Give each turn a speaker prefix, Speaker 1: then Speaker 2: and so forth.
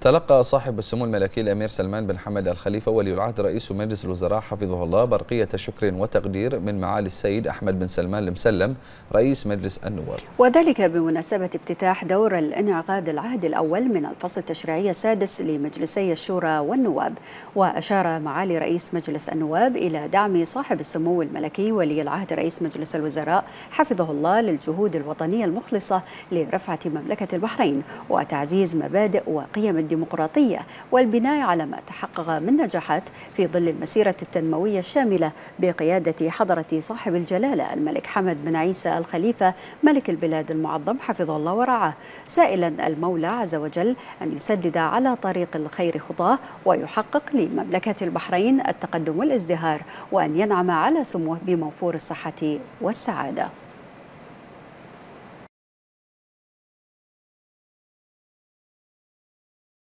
Speaker 1: تلقى صاحب السمو الملكي الأمير سلمان بن حمد الخليفة ولي العهد رئيس مجلس الوزراء حفظه الله برقية شكر وتقدير من معالي السيد أحمد بن سلمان المسلم رئيس مجلس النواب.
Speaker 2: وذلك بمناسبة افتتاح دور الانعقاد العهد الأول من الفصل التشريعي السادس لمجلسي الشورى والنواب، وأشار معالي رئيس مجلس النواب إلى دعم صاحب السمو الملكي ولي العهد رئيس مجلس الوزراء حفظه الله للجهود الوطنية المخلصة لرفعة مملكة البحرين وتعزيز مبادئ وقيم الديمقراطية والبناء على ما تحقق من نجاحات في ظل المسيرة التنموية الشاملة بقيادة حضرة صاحب الجلالة الملك حمد بن عيسى الخليفة ملك البلاد المعظم حفظه الله ورعاه. سائلا المولى عز وجل أن يسدد على طريق الخير خطاه ويحقق لمملكة البحرين التقدم والازدهار وأن ينعم على سموه بموفور الصحة والسعادة.